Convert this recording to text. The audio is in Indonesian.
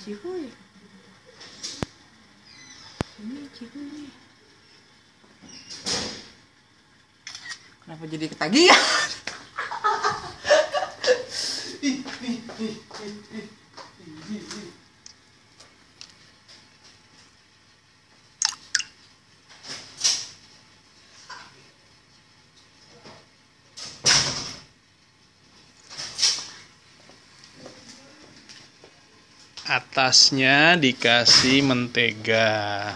cihuy ini cihuy kenapa jadi ketagihan atasnya dikasih mentega